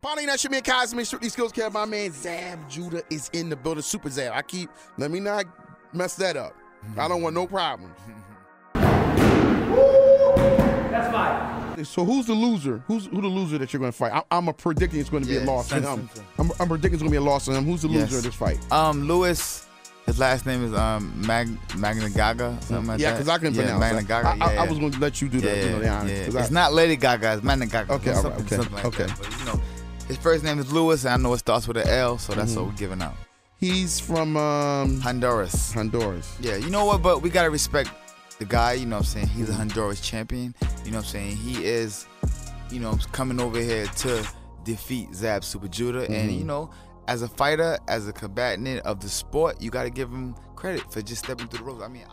Pauline Usher, me and Cosme, Strictly Skills Care. My man Zab Judah is in the building. Super Zab. I keep, let me not mess that up. I don't want no problems. That's fine. So who's the loser? Who's who the loser that you're going to fight? I, am a predicting it's going to be Yeah, a loss for him. Simpson. I'm, I'm predicting it's going to be a loss for him. Who's the Yes. loser of this fight? Um, Lewis. His last name is um Mag Magna Gaga, something like yeah, that. because I couldn't yeah, pronounce Magna. Gaga. I, yeah, I, I yeah. was going to let you do that. yeah, you know, the yeah, honors. I- It's not Lady Gaga. It's Magna Gaga. Okay, all right, something, okay, something like okay. that. But, you know, his first name is Lewis, and I know it starts with an L, so that's Mm-hmm. what we're giving out. He's from um, Honduras. Honduras. Yeah, you know what? But we gotta respect the guy. You know what I'm saying? He's a Honduras champion. You know what I'm saying? He is, you know, coming over here to defeat Zab Super Judah. And Mm-hmm. you know, as a fighter, as a combatant of the sport, you gotta give him credit for just stepping through the ropes. I mean,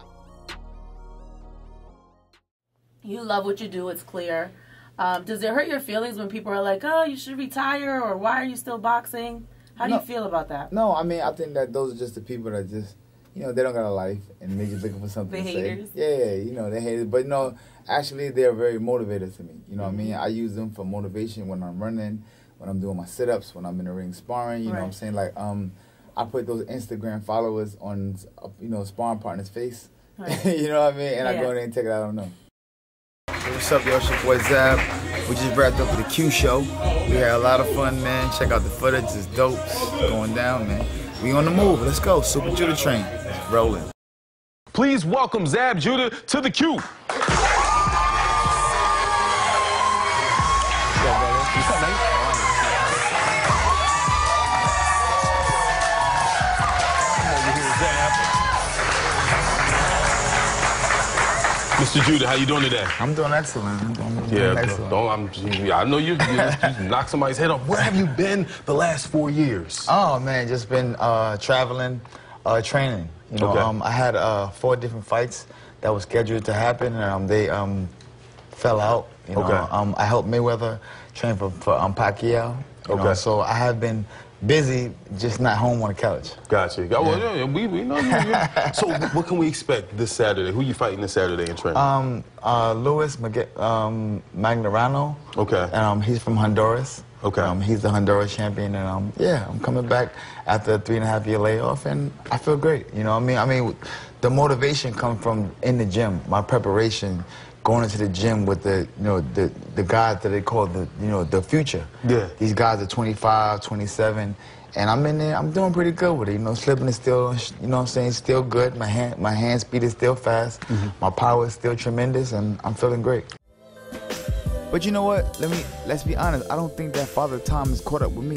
You love what you do, it's clear. Um, does it hurt your feelings when people are like, oh, you should retire, or why are you still boxing? How do No. you feel about that? No, I mean I think that those are just the people that just you know they don't got a life and they just looking for something The to haters. say. Yeah, you know they hate it, but no, actually they're very motivated to me. You know what I mean? Mm-hmm. I use them for motivation when I'm running, when I'm doing my sit ups, when I'm in the ring sparring. You know what I'm saying? Like um, I put those Instagram followers on you know sparring partner's face. Right. you know what I mean? And I go in there and take it out on them. What's up, yo? It's your boy Zab. We just wrapped up with the Q show. We had a lot of fun, man. Check out the footage. It's dope. It's going down, man. We on the move. Let's go. Super Judah train. It's rolling. Please welcome Zab Judah to the Q. Mr. Judah, how you doing today? I'm doing excellent. I'm doing, I'm doing Yeah, excellent. don't, I'm, yeah, I know you, you, you knocked somebody's head off. Where have you been the last four years? Oh man, just been uh, traveling, uh, training. You know, Okay. um, I had uh, four different fights that were scheduled to happen, and um, they um, fell out. You know, Okay. um, I helped Mayweather train for, for um, Pacquiao. You know, Okay. so I have been busy, just not home on the couch. Gotcha. Yeah, well, yeah, we, we know you. so, what can we expect this Saturday? Who you fighting this Saturday in training? Um, uh, Luis Mag- um, Magnerano. Okay. Um, he's from Honduras. Okay. Um, he's the Honduras champion, and um, yeah, I'm coming back after a three and a half year layoff, and I feel great. You know, what I mean, I mean, the motivation comes from in the gym, my preparation, going into the gym with the, you know, the the guys that they call the, you know, the future. Yeah. These guys are 25, 27. And I'm in there, I'm doing pretty good with it. You know, slipping is still, you know what I'm saying, still good. My hand, my hand speed is still fast. Mm-hmm. My power is still tremendous, and I'm feeling great. But you know what? Let me let's be honest. I don't think that Father Time is caught up with me.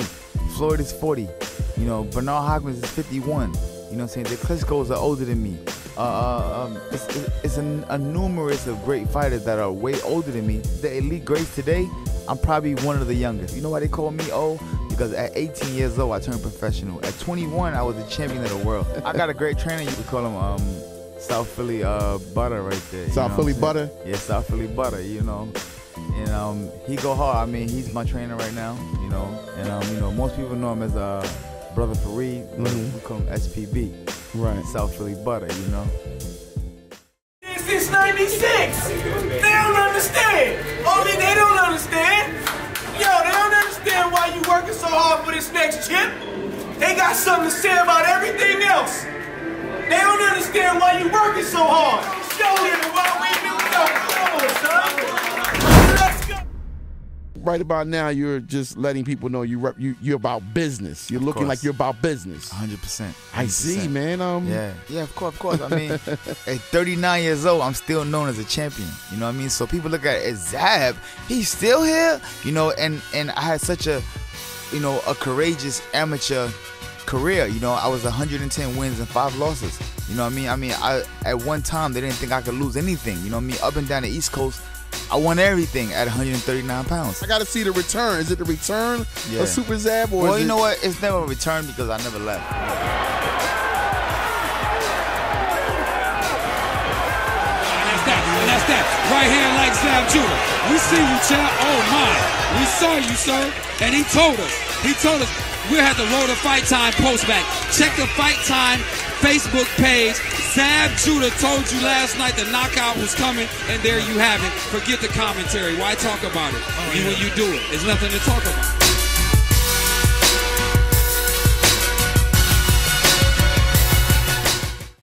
Floyd is 40. You know, Bernard Hopkins is 51. You know what I'm saying? The Klitschko's are older than me. Uh, uh, um, it's it's, a, a numerous of great fighters that are way older than me. The elite greats today, I'm probably one of the youngest. You know why they call me old? Because at 18 years old, I turned professional. At 21, I was the champion of the world. I got a great trainer. You could call him um, South Philly uh, Butter right there. South Philly what I'm saying? Butter? Yeah, South Philly Butter. You know. And um, he go hard. I mean, he's my trainer right now, you know. And um, you know, most people know him as uh, Brother Fareed, but we call him SPB. Right. South Philly Butter, you know. Since 96! They don't understand! Only they don't understand! Yo, they don't understand why you working so hard for this next chip! They got something to say about everything else! They don't understand why you working so hard! Show them what we do! Yo, come on, son! Right about now, you're just letting people know you rep, you you're about business. You're looking course. like you're about business. 100%. I see, man. Um, Yeah, yeah, of course, of course. I mean, at 39 years old, I'm still known as a champion. You know what I mean? So people look at Zab. He's still here. You know, and and I had such a, you know, a courageous amateur career. You know, I was 110 wins and five losses. You know what I mean? I mean, I at one time they didn't think I could lose anything. You know what I mean? Up and down the East Coast, I won everything at 139 pounds. I got to see the return. Is it the return Yeah. of Super Zab or Well, is you it, know what? It's never a return because I never left. That's that. That's that. Right hand like Zab Judah. We see you, champ. Oh my. We saw you, sir. And he told us. He told us we had the roll to Fight Tyme post back. Check the Fight Tyme Facebook page. Zab Judah told you last night the knockout was coming, and there you have it. Forget the commentary. Why talk about it? Oh, you when you do it. There's nothing to talk about.